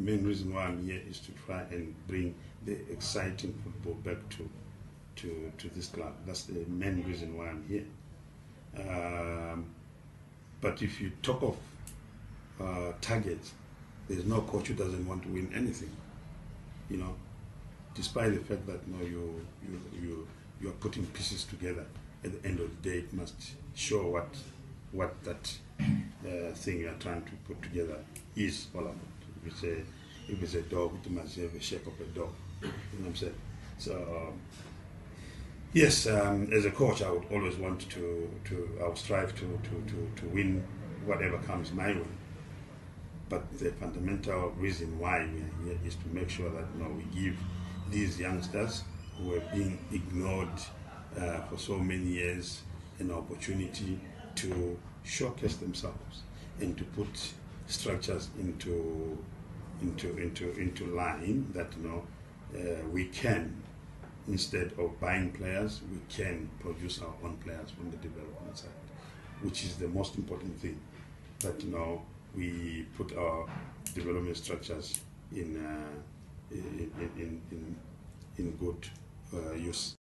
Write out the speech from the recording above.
the main reason why I'm here is to try and bring the exciting football back to to, to this club. That's the main reason why I'm here. Um, but if you talk of uh, targets, there's no coach who doesn't want to win anything. You know, despite the fact that you know, you you you you are putting pieces together. At the end of the day, it must show what what that uh, thing you are trying to put together is all about. If it's a if it's a dog, it must have a shape of a dog. You know what I'm saying? So. Um, Yes, um, as a coach, I would always want to, to I would strive to, to, to, to win whatever comes my way. But the fundamental reason why we are here is to make sure that you know, we give these youngsters who have been ignored uh, for so many years an opportunity to showcase themselves and to put structures into into into into line that you know uh, we can instead of buying players, we can produce our own players from the development side, which is the most important thing. That you know we put our development structures in uh, in, in, in, in good uh, use.